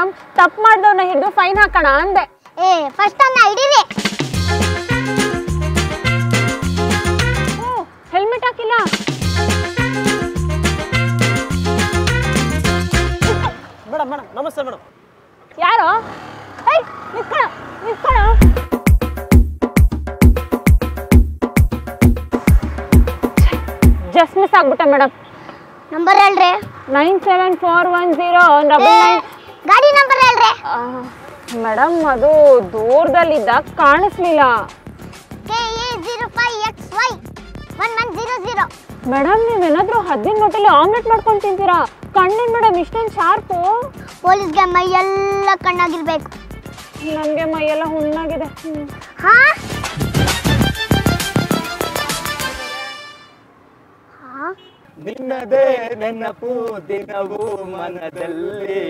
Madam? ತಪ್ಪು ಮಾಡ್ದವ್ನ ಹಿಡಿದು fine ಹಾಕೋಣ ಅಂದೆ. ಏ ಫಸ್ಟ್ ಅನ್ನ ಹಿಡೀರಿ. ಹೆಲ್ಮೆಟ್ ಹಾಕಿಲ್ಲ. ಮೇಡಮ್ ಮೇಡಮ್ ನಮಸ್ತೆ ಮೇಡಮ್ ಯಾರು? ಏಯ್ ನಿತ್ಕೊಳ ನಿತ್ಕೊಳ. ಜಸ್ಟ್ ಮಿಸ್ ಆಗ್ಬಿಟ್ಟೆ ಮೇಡಮ್ ನಂಬರ್ ಹೇಳ್ರಿ. Nine seven four one zero ಏ, ಡಬಲ್ ನೈನ್ ಮೇಡಮ್ ಅದು ದೂರದಲ್ಲಿದ್ದಾಗ ಕಾಣಿಸ್ಲಿಲ್ಲ. ಮೇಡಮ್ ನೀವೇನಾದ್ರೂ ಹದ್ದಿನ ನೋಟಲ್ಲಿ ಆಮ್ಲೆಟ್ ಮಾಡ್ಕೊಂಡು ತಿಂತೀರಾ? ಕಣ್ಣಿನ ಮೇಡಮ್ ಇಷ್ಟೊಂದು ಶಾರ್ಪು ಪೊಲೀಸ್ಗೆ ಮೈ ಎಲ್ಲ ಕಣ್ಣಾಗಿರ್ಬೇಕು. ನನಗೆ ಮೈಯೆಲ್ಲ ಹುಣ್ಣಾಗಿದೆ. ಹಾ? ನಿನ್ನದೇ ನೆನಪು ದಿನವೂ ಮನದಲ್ಲಿ.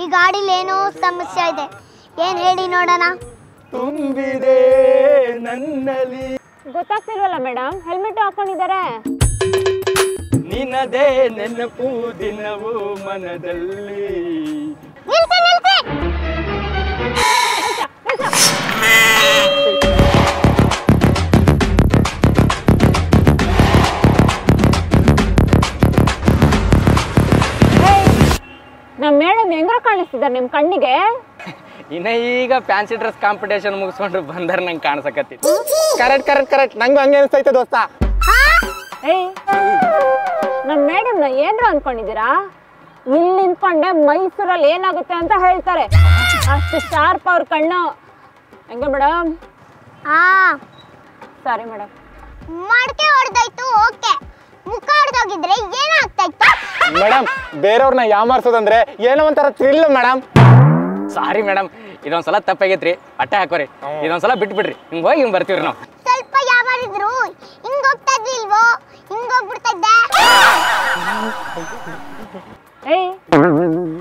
ಈ ಗಾಡಿಲಿ ಏನೋ ಸಮಸ್ಯೆ ಇದೆ. ಏನ್ ಹೇಳಿ ನೋಡೋಣ? ತುಂಬಿದೆ ನನ್ನಲ್ಲಿ. ಗೊತ್ತಾಗ್ತಿಲ್ವಲ್ಲ ಮೇಡಮ್ ಹೆಲ್ಮೆಟ್ ಹಾಕೊಂಡಿದ್ದಾರೆ. ನಿನ್ನದೇ ನೆನಪು ದಿನವೂ ಮನದಲ್ಲಿ. ನಿಲ್ಸಿ ನಿಲ್ಸಿ. ಕಾಣಿಸ್ತಿದ್ದಾರೆ ನಿಮ್ಮ ಕಣ್ಣಿಗೆ? ಇನ್ನ ಈಗ ಫ್ಯಾನ್ಸಿ ಡ್ರೆಸ್ ಕಾಂಪಿಟೇಷನ್ ಮುಗಿಸ್ಕೊಂಡು ಬಂದ್ರೆ ನಂಗೆ ಕಾಣಿಸಕತ್ತಿತ್ತು. ಕರೆಕ್ಟ್ ಕರೆಕ್ಟ್ ಕರೆಕ್ಟ್ ನಂಗೆ ಹಂಗೆ ಅನಿಸ್ತೈತೆ ದೋಸ್ತ. ಹಾ? ಏಯ್. ನಮ್ಮ ಮೇಡಮ್ನ ಏನ್ರ ಅನ್ಕೊಂಡಿದ್ದೀರಾ? ಇಲ್ಲಿ ನಿಂತ್ಕೊಂಡೆ ಮೈಸೂರಲ್ಲಿ ಏನಾಗುತ್ತೆ ಅಂತ ಹೇಳ್ತಾರೆ. ಅಷ್ಟು ಶಾರ್ಪ್ ಅವ್ರ ಕಣ್ಣು. ಹೆಂಗೆ ಮೇಡಮ್ ಹಾ ಸಾರಿ ಮೇಡಮ್ ಮಡಕೆ ಹೊಡೆದಾಯ್ತು ಓಕೆ. ಮುಖ ಹೊಡೆದೋಗಿದ್ರೆ ಏನಾಗ್ತಾ ಇತ್ತು ಮೇಡಮ್ ಬೇರೆಯವ್ರನ್ನ ಯಾಮಾರ್ಸೋದಂದ್ರೆ ಏನೋ ಒಂಥರ ಥ್ರಿಲ್ ಮೇಡಮ್. ಸಾರಿ ಮೇಡಮ್ ಇದೊಂದ್ಸಲ ತಪ್ಪಾಗೈತ್ರಿ. ಅಟ್ಟೆ ಹಾಕೋರಿ. ಇದೊಂದ್ಸಲ ಬಿಟ್ಬಿಡ್ರಿ. ಹಿಂಗ್ ಹೋಗಿ ಹಿಂಗ್ ಬರ್ತೀವ್ರಿ ನಾವು. ಸ್ವಲ್ಪ ಯಾವಾರಿದ್ರು ಹಿಂಗ್ ಹೋಗ್ತಾ ಇದ್ದಿಲ್ವೋ ಹಿಂಗ್ ಹೋಗ್ಬಿಡ್ತಾ ಇದ್ದೆ. ಏಯ್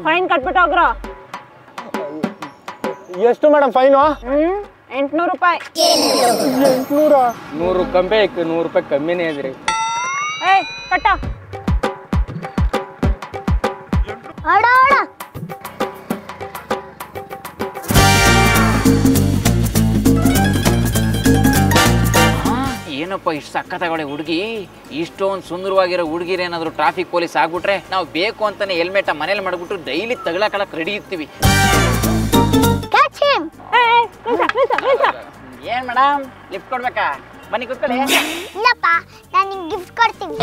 ಫೈನ್ ಕಟ್ಬಿಟ್ಟು ಹೋಗ್ರೋ. ಎಷ್ಟು ಮೇಡಮ್ ಫೈನು ಎಂಟ್ನೂರು ರೂಪಾಯಿ. ಎಂಟ್ನೂರ? ನೂರು ಕಂಬೆ ನೂರು ರೂಪಾಯಿ ಕಮ್ಮಿನೇ ಇದ್ರಿ ಏಯ್ ಕಟ್ಟ. ಏನಪ್ಪ ಇಷ್ಟು ಸಕ್ಕತ್ತಾಗಳೆ ಹುಡುಗಿ? ಇಷ್ಟೊಂದು ಸುಂದರವಾಗಿರೋ ಹುಡುಗಿರು ಏನಾದರೂ ಟ್ರಾಫಿಕ್ ಪೊಲೀಸ್ ಆಗ್ಬಿಟ್ರೆ ನಾವು ಬೇಕು ಅಂತಲೇ ಹೆಲ್ಮೆಟ್ ಮನೇಲಿ ಮಾಡಿಬಿಟ್ಟು ಡೈಲಿ ತಗಳಕಳಕ್ಕೆ ರೆಡಿ ಇರ್ತೀವಿ. ಏನು ಮೇಡಮ್ ಲಿಫ್ಟ್ ಕೊಡ್ಬೇಕಾ? ಬನ್ನಿ ಕೂತ್ಕೊಳ್ಳಿ. ಇಲ್ಲಪ್ಪ ನಾನು ನಿಂಗೆ ಗಿಫ್ಟ್ ಕೊಡ್ತೀನಿ.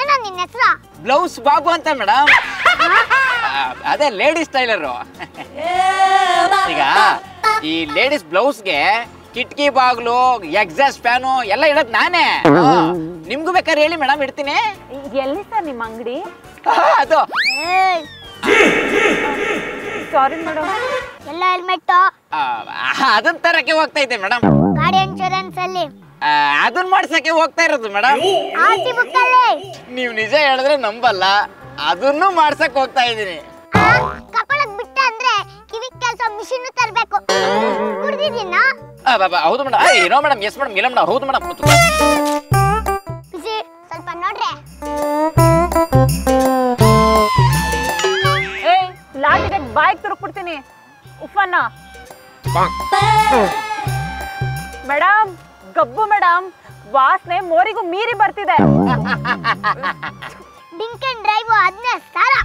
ಏನೋ ನಿನ್ನ ಹೆಸರು? ಬ್ಲೌಸ್ ಬಾಬು ಅಂತ ಮೇಡಮ್ ಅದೇ ಲೇಡೀಸ್ ಟೈಲರು ಈಗ ಈ ಲೇಡೀಸ್ ಬ್ಲೌಸ್ಗೆ ಕಿಟಕಿ ಬಾಗ್ಲು ಎಕ್ಸಾಸ್ಟ್ ಫ್ಯಾನು ಎಲ್ಲ ಇಡದ್ ನಾನೇ. ನಿಮ್ಗೂ ಬೇಕಾದ್ರೆ ಹೇಳಿ ಮೇಡಮ್ ಇಡ್ತೀನಿ. ಎಲ್ಲಿ ಸರ್ ನಿಮ್ಮ ಅಂಗಡಿ? ಅದು. ಏಯ್. ಸಾರಿ ಮೇಡಮ್ ಎಲ್ಲ ಹೆಲ್ಮೆಟ್. ಆ, ಅದನ್ನ ತರಕ್ಕೆ ಹೋಗ್ತಾ ಇದ್ದೆ ಮೇಡಮ್ ಗಾಡಿ ಇನ್ಶೂರೆನ್ಸ್ ಅಲ್ಲಿ. ಅದನ್ನ ಮಾಡ್ಸಕ್ಕೆ ಹೋಗ್ತಾ ಇರೋದು ಮೇಡಮ್ ಆರ್ ಸಿ ಬುಕ್ ಅಲ್ಲಿ ನೀವು ನಿಜ ಹೇಳಿದ್ರೆ ನಂಬಲ್ಲ. ಅದನ್ನು ಮಾಡ್ಸಕ್ ಹೋಗ್ತಾ ಇದ್ದೀನಿ. ಕಪ್ಪಳಕ್ ಬಿಟ್ಟ ಅಂದ್ರೆ ಕಿವಿ ಕೆಲಸ ಮಿಷಿನ್ ತರಬೇಕು. ಕುಡ್ದಿದ್ದೀನಾ? ಹೌದು ಮೇಡಮ್ ಏನೋ ಮೇಡಮ್ ಎಸ್ ಮೇಡಮ್ ಇಲ್ಲ ಮೇಡಮ್ ಹೌದು ಮೇಡಮ್ ಬಿಸಿ ಸ್ವಲ್ಪ ನೋಡ್ರೆ. ಏಯ್ ಲಾಟಿಗೆ ಬಾಯ್ಗೆ ತುರುಕ್ಬಿಡ್ತೀನಿ ಉಫನ್ನ ಮೇಡಮ್ ಗಬ್ಬು ಮೇಡಮ್ ವಾಸನೆ ಮೋರಿಗೂ ಮೀರಿ ಬರ್ತಿದೆ. ಡಿಂಕ್ ಅಂಡ್ ಡ್ರೈವ್ ಅದನ್ನೇ ಸಾವಿರ.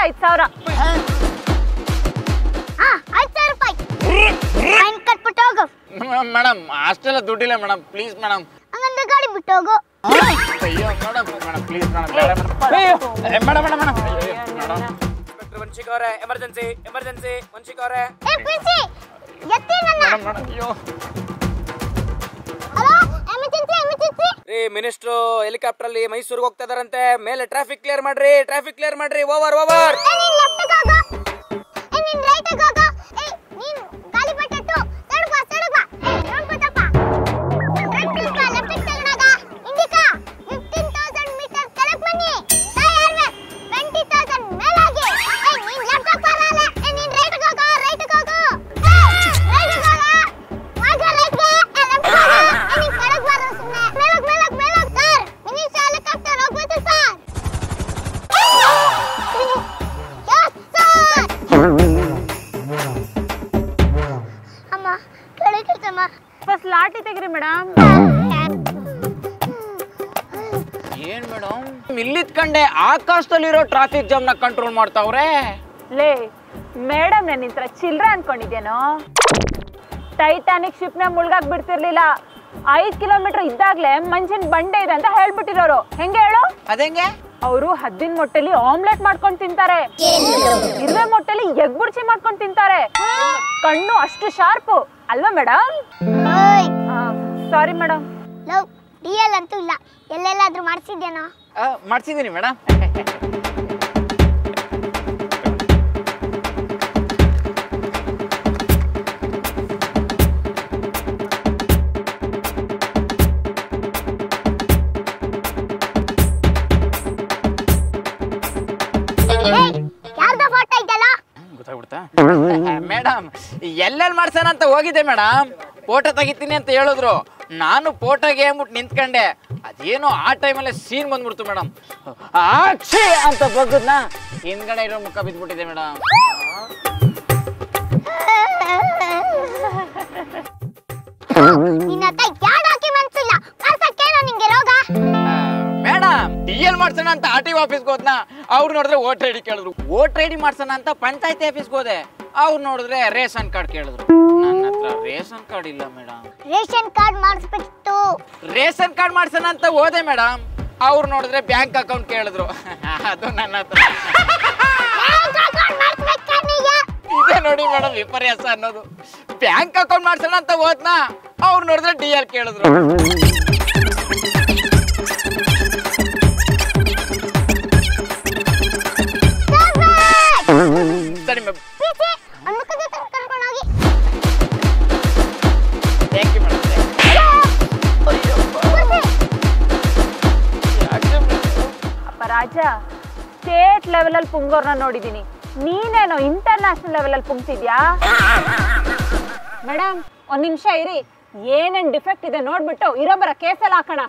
ಮುಖ ಚೆನ್ನಾಗಿಲ್ಲ ಐದು ಸಾವಿರ ಹಾ ಐದು ಸಾವಿರ ರೂಪಾಯಿ. ಫೈನ್ ಕಟ್ಬಿಟ್ಟು ಹೋಗು. ಮೇಡಮ್ ಅಷ್ಟೆಲ್ಲ ದುಡ್ಡಿಲ್ಲ ಮೇಡಮ್ ಪ್ಲೀಸ್ ಮೇಡಮ್ ಹಂಗಂದ್ರೆ ಗಾಡಿ ಬಿಟ್ಟು ಹೋಗು. ಅಯ್ಯೋ ಮೇಡಮ್ ಮೇಡಮ್ ಪ್ಲೀಸ್ ಮೇಡಮ್ ಬೇಡ madam madam madam madam madam ವಂಶಿಕವ್ರೆ emergency emergency ವಂಶಿಕವ್ರೆ. ಏ ಪಿಸಿ ಎತ್ತಿ ನನ್ನ. ಮೇಡಮ್ ಮೇಡಮ್ ಅಯ್ಯೋ. ರೀ ಮಿನಿಸ್ಟ್ರು ಹೆಲಿಕಾಪ್ಟರ್ ಅಲ್ಲಿ ಮೈಸೂರಿಗೆ ಹೋಗ್ತಾ ಇದಾರಂತೆ. ಮೇಲೆ ಟ್ರಾಫಿಕ್ ಕ್ಲಿಯರ್ ಮಾಡ್ರಿ ಟ್ರಾಫಿಕ್ ಕ್ಲಿಯರ್ ಮಾಡ್ರಿ ಓವರ್ ಓವರ್ ಇಲ್ಲಿದ್ಕಂಡೆ ಆಕಾಶದಲ್ಲಿರೋ ಟ್ರಾಫಿಕ್ ಜಾಮ್ನ ಕಂಟ್ರೋಲ್ ಮಾಡ್ತಾವ್ರೆ? ಲೇ ಮೇಡಮ್ ನನ್ನ ನಿಂತ್ರ ಚಿಲ್ರ ಅನ್ಕೊಂಡಿದ್ದೇನೋ ಟೈಟಾನಿಕ್ ಶಿಪ್ನ ಮುಳುಗಾಕ್ ಬಿಡ್ತಿರ್ಲಿಲ್ಲ. ಐದ್ ಕಿಲೋಮೀಟರ್ ಇದ್ದಾಗ್ಲೇ ಮಂಜಿನ ಬಂಡೆ ಇದೆ ಅಂತ ಹೇಳ್ಬಿಟ್ಟಿರೋರು. ಹೆಂಗೆ ಹೇಳು? ಅದಂಗೆ? ಅವರು ಹದ್ದಿನ ಮೊಟ್ಟೆಲಿ ಆಮ್ಲೆಟ್ ಮಾಡ್ಕೊಂಡು ತಿಂತಾರೆ. ಇರುವೆ ಮೊಟ್ಟೆಲಿ ಎಗ್ ಬುರ್ಚಿ ಮಾಡ್ಕೊಂಡು ತಿಂತಾರೆ. ಕಣ್ಣು ಅಷ್ಟು ಶಾರ್ಪ್. ಅಲ್ವಾ madam? Sorry madam. Love DL ಅಂತೂ ಇಲ್ಲ. ಎಲ್ಲೆಲ್ಲಾದ್ರೂ ಮಾಡಿಸಿದ್ಯೇನೋ? ಮಾಡ್ಸಿದೀನಿ ಮೇಡಮ್. ಮೇಡಮ್ ಎಲ್ಲೆಲ್ಲಿ ಮಾಡ್ಸೋಣ ಅಂತ ಹೋಗಿದ್ದೆ ಮೇಡಮ್? ಫೋಟೋ ತೆಗಿತೀನಿ ಅಂತ ಹೇಳಿದ್ರು. ನಾನು ಫೋಟೋಗೆ ಅಂದ್ಬಿಟ್ಟು ನಿಂತ್ಕೊಂಡೆ. ಅದೇನೋ ಆ ಟೈಮಲ್ಲೇ ಸೀನ್ ಬಂದ್ಬಿಡ್ತು ಮೇಡಮ್ ಆಕ್ಷಿ ಅಂತ ಬಗ್ಗದ್ನ ಹಿಂದ್ಗಡೆ ಇರೋ ಮುಖ ಬಿದ್ಬಿಟ್ಟಿದೆ ಮೇಡಮ್ ಮೇಡಮ್ ಡಿ ಎಲ್ ಮಾಡ್ಸೋಣ ಅಂತ ಆರ್ ಟಿ ಆಫೀಸ್ಗೆ ಹೋದ್ನ. ಅವ್ರು ನೋಡಿದ್ರೆ ವೋಟ್ ಐ ಡಿ ಕೇಳಿದ್ರು. ವೋಟರ್ ಐ ಡಿ ಮಾಡ್ಸೋಣ ಅಂತ ಪಂಚಾಯತಿ ಆಫೀಸ್ಗೆ ಹೋದೆ. ಅವ್ರು ನೋಡಿದ್ರೆ ರೇಷನ್ ಕಾರ್ಡ್ ಕೇಳಿದ್ರು. ಹತ್ರ ರೇಷನ್ ಕಾರ್ಡ್ ಇಲ್ಲ ಮೇಡಮ್ ರೇಷನ್ ಕಾರ್ಡ್ ಮಾಡಿಸ್ಬೇಕಿತ್ತು ರೇಷನ್ ಕಾರ್ಡ್ ಮಾಡ್ಸೋಣ ಅಂತ ಹೋದೆ ಮೇಡಮ್ ಅವ್ರು ನೋಡಿದ್ರೆ ಬ್ಯಾಂಕ್ ಅಕೌಂಟ್ ಕೇಳಿದ್ರು. ಅದು ನನ್ನ ಹತ್ರ. ಇದೇ ನೋಡಿ ಮೇಡಮ್ ವಿಪರ್ಯಾಸ ಅನ್ನೋದು. ಬ್ಯಾಂಕ್ ಅಕೌಂಟ್ ಮಾಡ್ಸೋಣ ಅಂತ ಹೋದ್ನಾ? ಅವ್ರು ನೋಡಿದ್ರೆ ಡಿ ಆರ್ ಕೇಳಿದ್ರು. ಲೆವೆಲಲ್ಲಿ ಪುಂಗೋರ್ನ ನೋಡಿದೀನಿ. ನೀನೇನೋ ಇಂಟರ್ನ್ಯಾಷನಲ್ ಲೆವೆಲಲ್ಲಿ ಪುಂಗ್ತಿದ್ಯಾ? ಮೇಡಮ್ ಒಂದ್ ನಿಮಿಷ ಇರಿ. ಏನೇನು ಡಿಫೆಕ್ಟ್ ಇದೆ ನೋಡ್ಬಿಟ್ಟು ಇರೋ ಬರ ಕೇಸಲ್ಲಿ ಹಾಕೋಣ.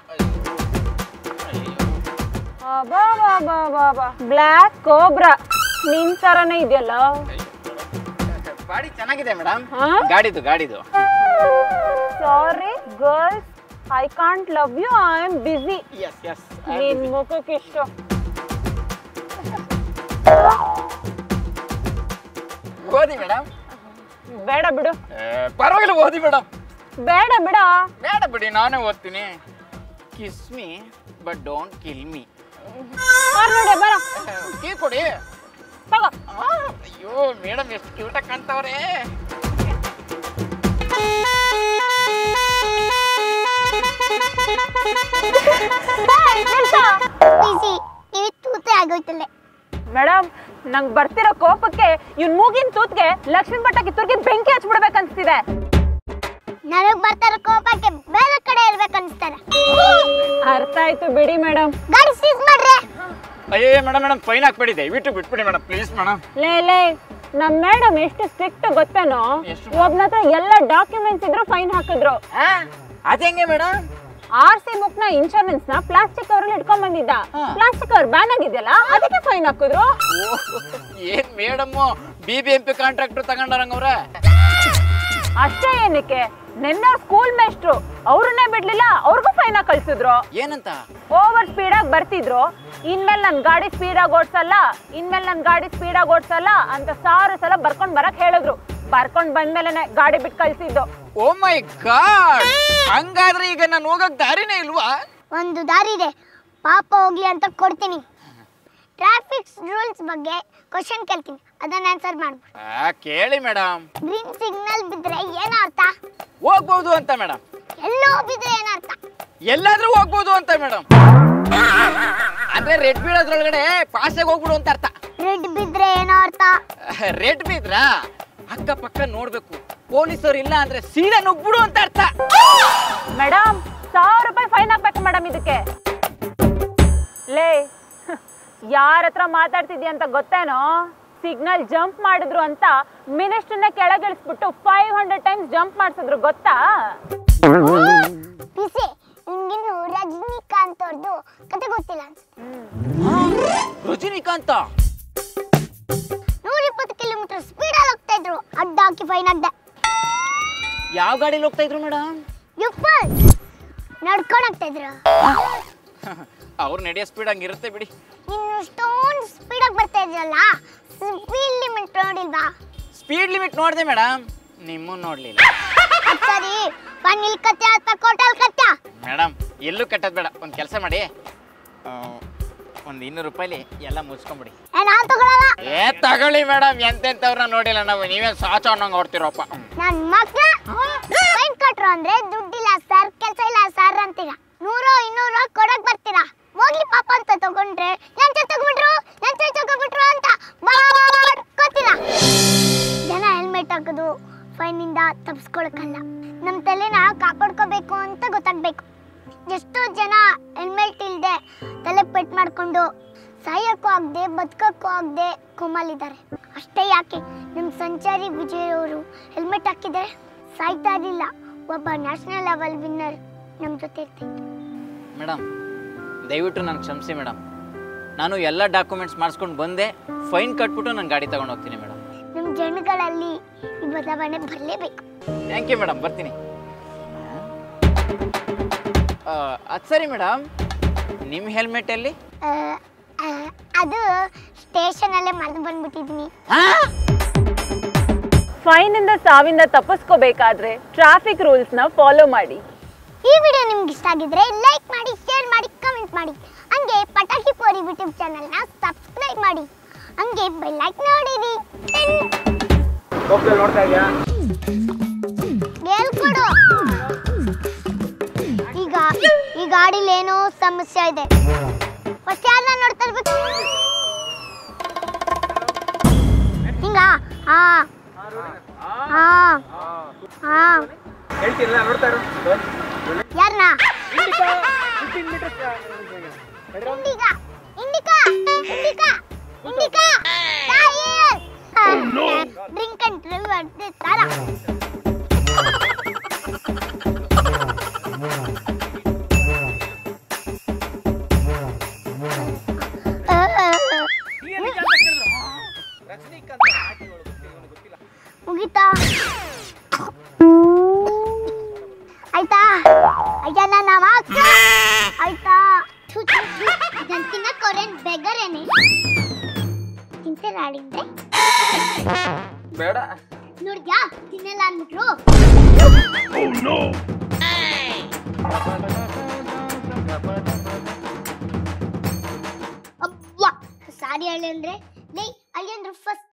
ಬ್ಲ್ಯಾಕ್ ಕೋಬ್ರಾ ನಿನ್ ತರನೇ ಇದೆಯಲ್ಲ? ಗಾಡಿ ಚೆನ್ನಾಗಿದೆ ಮೇಡಮ್ ಗಾಡಿದು ಗಾಡಿದು. Sorry girls I can't love you I am busy ನಿನ್ ಮುಖಕ್ಕೆ ಇಷ್ಟು. ಓದಿ ಮೇಡಮ್. ಬೇಡ ಬಿಡು. ಪರವಾಗಿಲ್ಲ ಓದಿ ಮೇಡಮ್. ಬೇಡ ಬಿಡ. ಬೇಡ ಬಿಡಿ ನಾನೇ ಓದ್ತೀನಿ. Kiss me but don't kill me ನೋಡಿ ಬರ ಕೀ ಕೊಡಿ. ತಗೋ. ಅಯ್ಯೋ ಮೇಡಮ್ ಎಷ್ಟು ಕ್ಯೂಟಾಗಿ ಕಾಣ್ತಾವ್ರೆ. ಆಗೋಯ್ತಲ್ಲೇ. ಮೇಡಮ್ ನಂಗ್ ಬರ್ತಿರೋ ಕೋಪಕ್ಕೆ ಇವ್ನ್ ಮೂಗಿನ ತೂತ್ಗೆ ಲಕ್ಷ್ಮೀ ಭಟ್ಟ ಕಿತ್ತೂರ್ಗೆ ಬೆಂಕಿ ಹಚ್ಬಿಡ್ಬೇಕನ್ಸ್ತಿದೆ ನನಗ್ ಬರ್ತಾರ ಕೋಪಕ್ಕೆ ಬೇರೆ ಕಡೆ ಇರ್ಬೇಕನ್ಸ್ತಾರೆ ಅರ್ಥ ಆಯ್ತು ಬಿಡಿ ಮೇಡಮ್. ಗಾಡಿ ಸೀಸ್ ಮಾಡ್ರೆ. ಅಯ್ಯೋ ಮೇಡಮ್ ಮೇಡಮ್ ಫೈನ್ ಹಾಕ್ಬೇಡಿ ದಯವಿಟ್ಟು ಬಿಟ್ಬಿಡಿ ಮೇಡಮ್ ಪ್ಲೀಸ್ ಮೇಡಮ್. ಲೇ ಲೇ ನಮ್ ಮೇಡಮ್ ಎಷ್ಟು ಸ್ಟ್ರಿಕ್ಟ್ ಗೊತ್ತೇನೋ? ಒಬ್ನ ಹತ್ರ ಎಲ್ಲ ಡಾಕ್ಯುಮೆಂಟ್ಸ್ ಇದ್ರು ಫೈನ್ ಹಾಕಿದ್ರು. ಅದೇಂಗೆ ಮೇಡಮ್? ಆರ್ ಸಿ ಬುಕ್ನ ಇನ್ಶೂರೆನ್ಸ್ನ ಪ್ಲಾಸ್ಟಿಕ್ ಇಟ್ಕೊಂಡ್ ಬಂದಿದ್ದ ಪ್ಲಾಸ್ಟಿಕ್ ಅವ್ರು ಬ್ಯಾನ್ ಆಗಿದೆಯಲ್ಲ ಅದಕ್ಕೆ ಫೈನ್ ಹಾಕಿದ್ರು. ಏನ್ madam B B M P contractor ತಗೊಂಡಾರಂಗವ್ರೆ ಅಷ್ಟೇ ಏನಕ್ಕೆ? ನಿನ್ನ ಸ್ಕೂಲ್ ಮೇಸ್ಟ್ರು ಅವ್ರನ್ನೇ ಬಿಡ್ಲಿಲ್ಲ ಅವ್ರಿಗೂ ಫೈನ್ ಕಳ್ಸಿದ್ರು. ಏನಂತ? ಓವರ್ ಸ್ಪೀಡ್ ಆಗಿ ಬರ್ತಿದ್ರು. ಇನ್ಮೇಲೆ ನನ್ ಗಾಡಿ ಸ್ಪೀಡ್ ಆಗಿ ಓಡ್ಸಲ್ಲ ಇನ್ಮೇಲೆ ನನ್ ಗಾಡಿ ಸ್ಪೀಡ್ ಆಗಿ ಓಡ್ಸಲ್ಲ ಅಂತ ಸಾರು ಸಲ ಬರ್ಕೊಂಡ್ ಬರಕ್ ಹೇಳಿದ್ರು. ಬರ್ಕೊಂಡ್ ಬಂದ್ಮೇಲೆ ಗಾಡಿ ಬಿಟ್ಟು ಕಳ್ಸಿದ್ದು. ಓ ಮೈ ಗಾಡ್ ಹಂಗಾದ್ರೆ ಈಗ ನಾನು ಹೋಗಕ್ ದಾರಿನೇ ಇಲ್ವಾ? ಒಂದು ದಾರಿ ಇದೆ ಪಾಪ ಹೋಗ್ಲಿ ಅಂತ ಕೊಡ್ತೀನಿ. ಟ್ರಾಫಿಕ್ ರೂಲ್ಸ್ ಬಗ್ಗೆ ಕ್ವಶನ್ ಕೇಳ್ತೀನಿ. ಅದನ್ನ ಆನ್ಸರ್ ಮಾಡ್ಬಿಡು. ಆ, ಕೇಳಿ ಮೇಡಮ್ ಗ್ರೀನ್ ಸಿಗ್ನಲ್ ಬಿದ್ರೆ ಏನ ಅರ್ಥ? ಹೋಗ್ಬೋದು ಅಂತ ಮೇಡಮ್ ಎಲ್ಲೋ ಬಿದ್ರೆ ಏನ ಅರ್ಥ? ಎಲ್ಲಾದ್ರೂ ಹೋಗ್ಬೋದು ಅಂತ ಮೇಡಮ್ ಅಂದ್ರೆ ರೆಡ್ ಬೀಳೋದ್ರೊಳಗಡೆ ಆಗಿ ಹೋಗ್ಬಿಡು ಅಂತ ಅರ್ಥ. ರೆಡ್ ಬಿದ್ರೆ ಏನೋ ಅರ್ಥ. ರೆಡ್ ಬಿದ್ರ? ಅಕ್ಕಪಕ್ಕ ನೋಡ್ಬೇಕು. ಪೊಲೀಸರು ಇಲ್ಲ ಅಂದ್ರೆ ಸೀದಾ ನುಗ್ಬಿಡು ಅಂತ ಅರ್ಥ. ಮೇಡಮ್ ಸಾವಿರ ರೂಪಾಯಿ ಫೈನ್ ಹಾಕ್ಬೇಕು ಮೇಡಮ್ ಇದಕ್ಕೆ. ಲೇ ಯಾರ ಹತ್ರ ಮಾತಾಡ್ತಿದ್ಯ ಅಂತ ಗೊತ್ತೇನೋ? ಸಿಗ್ನಲ್ ಜಂಪ್ ಮಾಡಿದ್ರು ಅಂತ ಮಿನಿಸ್ಟರ್ನ ಕೆಳಗಿಳಿಸ್ಬಿಟ್ಟು ಫೈವ್ ಹಂಡ್ರೆಡ್ ಟೈಮ್ಸ್ ಜಂಪ್ ಮಾಡಿಸಿದ್ರು ಗೊತ್ತಾ? ಪಿಸಿ ನಿಂಗಿನ್ನು ರಜನಿಕಾಂತ್ ಅವ್ರದ್ದು ಕತೆ ಗೊತ್ತಿಲ್ಲ ಅನ್ಸುತ್ತೆ ರಜನಿಕಾಂತ? ನೂರ ಇಪ್ಪತ್ತು ಕಿಲೋಮೀಟರ್ ಸ್ಪೀಡಲ್ಲಿ ಹೋಗ್ತಾ ಇದ್ರು ಅಡ್ಡ ಹಾಕಿ ಫೈನ್ ಅಡ್ಡ ಯಾವ ಗಾಡಿಲಿ ಹೋಗ್ತಾ ಇದ್ರು ಮೇಡಮ್ ಯುಪ್ಪಲ್ ನಡ್ಕೊಂಡು ಹೋಗ್ತಾ ಇದ್ರು. ಅವ್ರು ನಡೆಯೋ ಸ್ಪೀಡ್ ಹಂಗಿರುತ್ತೆ ಬಿಡಿ. ನೀನು ಇಷ್ಟೊಂದು ಸ್ಪೀಡಾಗಿ ಬರ್ತಾ ಇದೆಯಲ್ಲ? ಸ್ಪೀಡ್ ಲಿಮಿಟ್ ನೋಡಿಲ್ವಾ? ಸ್ಪೀಡ್ ಲಿಮಿಟ್ ನೋಡಿದೆ ಮೇಡಮ್ ನಿಮ್ಮನ್ನು ನೋಡಲಿಲ್ಲ. ಸರಿ. ಬಾ ನಿಲ್ಕತ್ಯ ಅಥವಾ ಕೋಟಲ್ ಕತ್ಯ ಮೇಡಮ್ ಎಲ್ಲೂ ಕಟ್ಟೋದು ಬೇಡ. ಒಂದು ಕೆಲಸ ಮಾಡಿ. ಒಂದು ಇನ್ನೂರು ರೂಪಾಯಿಲಿ ಎಲ್ಲ ಮುಚ್ಕೊಂಬಿಡಿ ಏ ನಾನ್ ತಗೊಳಲ್ಲ. ಏ ತಗೊಳ್ಳಿ ಮೇಡಮ್ ಎಂತೆಂಥವ್ರನ್ನ ನೋಡಿಲ್ಲ ನಾವು. ನೀವೇ ಸಾಚ ಅನ್ನಂಗೆ ಹೊಡ್ತಿರೋಪ್ಪ ನನ್ನ ಮಕ್ಕಳ ಫೈನ್ ಕಟ್ರು ಅಂದ್ರೆ ದುಡ್ಡಿಲ್ಲ ಸರ್ ಕೆಲಸ ಇಲ್ಲ ಸರ್ ಅಂತೀರಾ ನೂರು ಇನ್ನೂರೋ ಕೊಡಕ್ ಬರ್ತೀರಾ? ಹೋಗ್ಲಿ ಪಾಪ ಅಂತ ತಗೊಂಡ್ರೆ. ಲಂಚ ತಗೊಂಡ್ರು? ಲಂಚ ತಗೊಂಡ್ಬಿಟ್ರು ಅಂತ. ಮಾಡ್ಕೊತೀರಾ ಜನ ಹೆಲ್ಮೆಟ್ ಹಾಕೋದು ಫೈನಿಂದ ತಪ್ಪಿಸ್ಕೊಳಕ್ಕಲ್ಲ ನಮ್ಮ ತಲೆನ ಕಾಪಾಡ್ಕೋಬೇಕು ಅಂತ ಗೊತ್ತಾಗ್ಬೇಕು. ಎಷ್ಟೋ ಜನ ಹೆಲ್ಮೆಟ್ ಇಲ್ಲದೆ ತಲೆ ಪೆಟ್ ಮಾಡ್ಕೊಂಡು ಸಾಯೋಕ್ಕೂ ಆಗದೆ, ಬದುಕಕ್ಕೂ ಆಗದೆ ಕೊಮ್ಮಲಿದ್ದಾರೆ ಅಷ್ಟೇ ಯಾಕೆ? ನಮ್ಮ ಸಂಚಾರಿ ವಿಜಯ್ ಅವರು ಹೆಲ್ಮೆಟ್ ಹಾಕಿದರೆ ಸಾಯ್ತಾ ಇರಲಿಲ್ಲ. ಒಬ್ಬ ನ್ಯಾಷನಲ್ ಲೆವೆಲ್ ವಿನ್ನರ್ ನಮ್ಮ ಜೊತೆ ಇರ್ತಿತ್ತು ಮೇಡಮ್ ದಯವಿಟ್ಟು ನನಗೆ ಕ್ಷಮಿಸಿ ಮೇಡಮ್. ನಾನು ಎಲ್ಲ ಡಾಕ್ಯುಮೆಂಟ್ಸ್ ಮಾಡಿಸ್ಕೊಂಡು ಬಂದೆ ಫೈನ್ ಕಟ್ಬಿಟ್ಟು ನಾನು ಗಾಡಿ ತಗೊಂಡು ಹೋಗ್ತೀನಿ ಮೇಡಮ್. ನಿಮ್ಮ ಜನಗಳಲ್ಲಿ ಈ ಬದಲಾವಣೆ ಬರಲೇಬೇಕು. ಥ್ಯಾಂಕ್ ಯು ಮೇಡಮ್ ಬರ್ತೀನಿ. ಅದು ಸರಿ ಮೇಡಮ್. ನಿಮ್ಮ ಹೆಲ್ಮೆಟಲ್ಲಿ ಅದು ಸ್ಟೇಷನಲ್ಲೇ ಮರೆತು ಬಂದ್ಬಿಟ್ಟಿದ್ದೀನಿ ಫೈನ್ ಇಂದ ಸಾವಿಂದ ತಪ್ಪಿಸ್ಕೋಬೇಕಾದ್ರೆ ಟ್ರಾಫಿಕ್ ರೂಲ್ಸ್ನ ಫಾಲೋ ಮಾಡಿ. ಈ ವಿಡಿಯೋ ನಿಮ್ಗೆ ಇಷ್ಟ ಆಗಿದ್ರೆ ಲೈಕ್ ಮಾಡಿ ಶೇರ್ ಮಾಡಿ ಕಮೆಂಟ್ ಮಾಡಿ. ಹಂಗೆ ಪಟಾಕಿ ಪೋರಿ ಯೂಟ್ಯೂಬ್ ಚಾನಲ್ನ ಸಬ್ಸ್ಕ್ರೈಬ್ ಮಾಡಿ. ಹಂಗೆ ಬೆಲ್ ಐಕನ್ ನೋಡಿರಿ. ನೋಡ್ತಾ ಹೇಳ್ಕೊಡು ಈಗ, ಈ ಗಾಡಿಲಿ ಏನೋ ಸಮಸ್ಯೆ ಇದೆ. ಫಸ್ಟ್ ಯಾರನ್ನ ಹಾ ಹಾ ಹಾ ಹೇಳ್ತಿಲ್ಲ ನೋಡ್ತಾ ಇರು. ಯಾರನ್ನ Indica Indica Indica Indica drink and drive ಅಂತ ತರ. ಅಯ್ಯ ನನ್ನ ಮಾತ್ರ ಆಯ್ತಾ? ಇದನ್ನ ಥು, ಥು. ಇದನ್ ತಿನ್ನಕ್ ಅವ್ರೇನ್ ಬೆಗರೇನೆ? ತಿಂತೀರ ಆಡಿದ್ರೆ ಬೇಡ. ನೋಡ್ದ್ಯಾ? ತಿನ್ನಲ್ಲ ಅಂದ್ಬಿಟ್ರು. ಅಬ್ಬ ಸಾರಿ ಹೇಳಿ ಅಂದ್ರೆ ಲೇ ಅಂದ್ರೆ ಫಸ್ಟ್